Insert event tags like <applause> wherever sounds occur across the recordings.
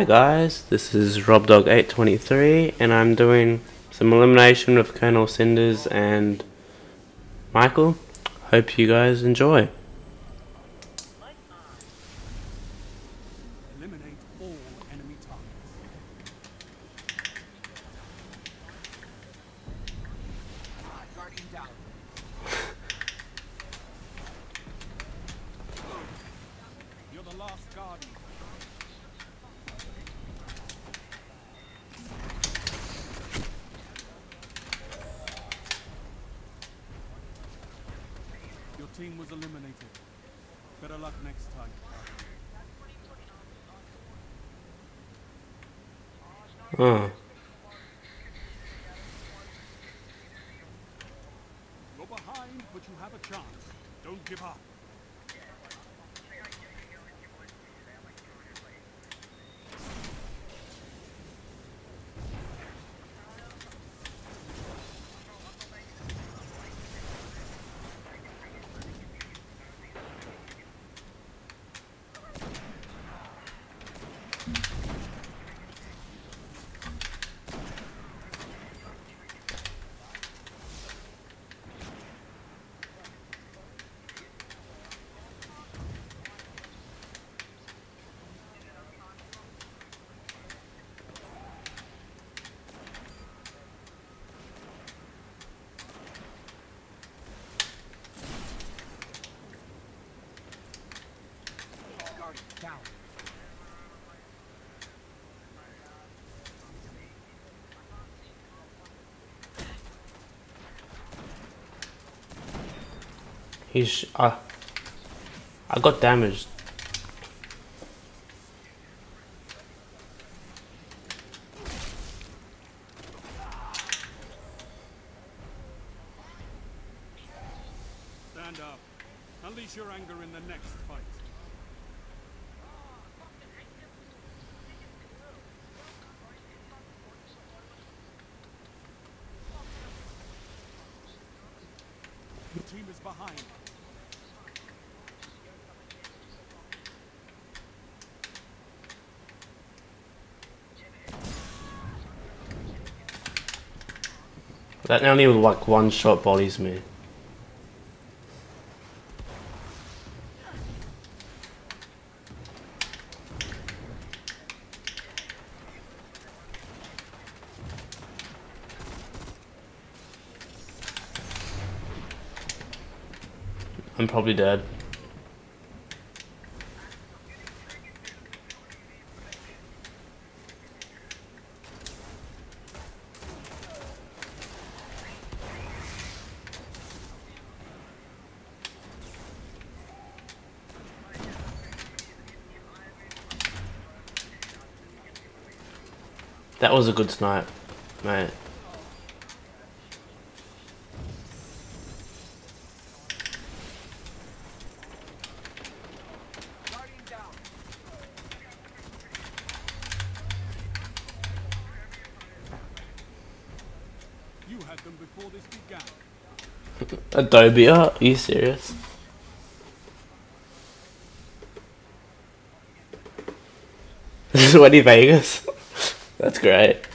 Hi guys, this is RobDog823 and I'm doing some elimination with Colonel Cinders and Michael. Hope you guys enjoy. Eliminate all enemy targets. Guardian down. You're the last guardian. Your team was eliminated. Better luck next time. Oh, You're behind, but you have a chance. Don't give up. Down. he's uh, I got damaged. Stand up. Unleash your anger in the next fight. Behind. That only like one shot bodies me. I'm probably dead. That was a good snipe, mate. Them before this began. Adobe, are you serious? <laughs> This is Wendy Vegas. That's great.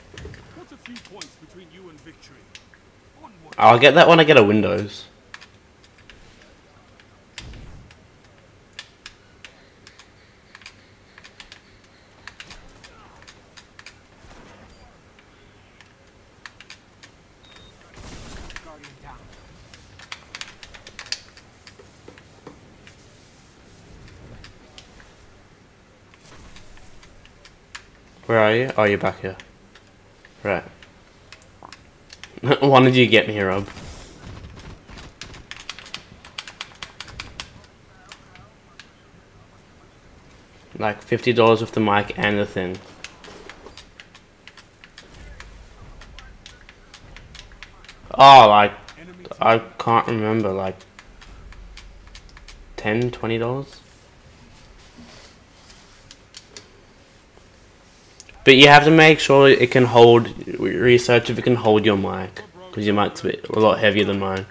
What's a few points between you and victory? Onward. I'll get that when I get a Windows. Where are you? Oh, you're back here. Right. <laughs> Why did you get me, Rob? Like $50 off the mic and the thing. Oh, like, I can't remember, like, 10 $20? But you have to make sure it can hold, research if it can hold your mic. Because your mic's a, bit, a lot heavier than mine.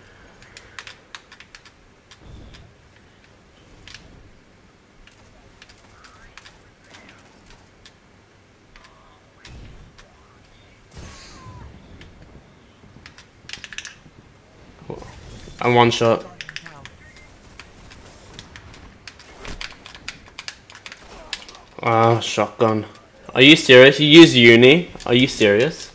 I'm one shot. Ah, oh, shotgun. Are you serious? You use uni? Are you serious?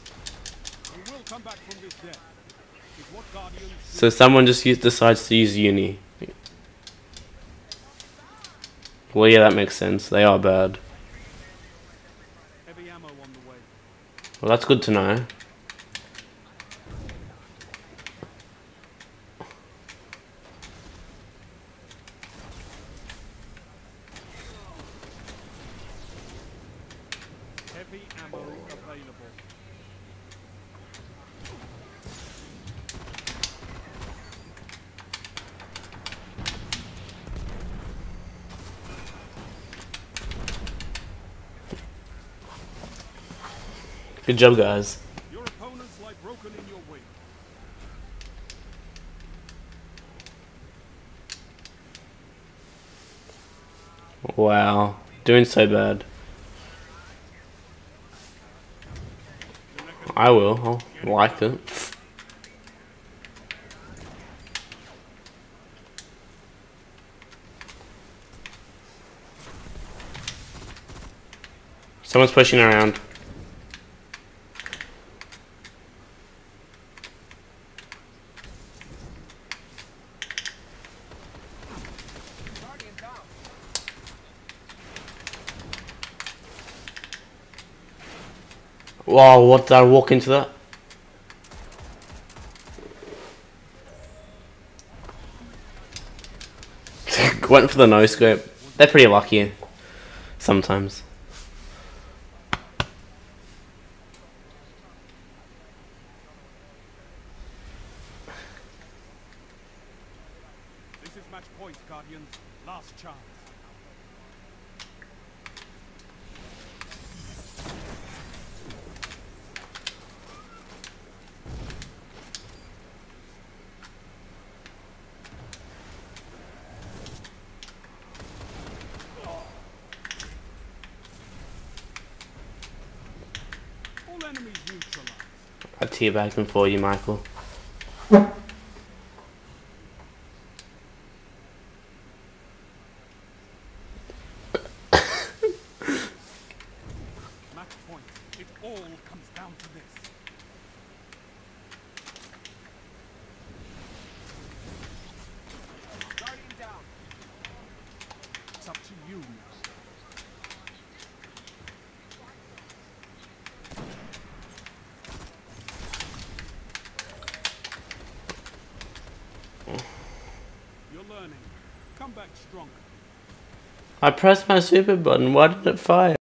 So someone just use, decides to use uni. Well, yeah, that makes sense. They are bad. Well, that's good to know. Available. Good job, guys. Your opponents lie broken in your wake. Wow. Doing so bad. I will. I'll like it. Someone's pushing around. Wow, what did I walk into that? <laughs> Went for the no scope. They're pretty lucky. Sometimes. This is match point, Guardians. Last chance. I teabagged them for you, Michael. Match point. It all comes down to this. Guardian down. It's up to you now. You're learning. Come back stronger. I pressed my super button. Why did it fire?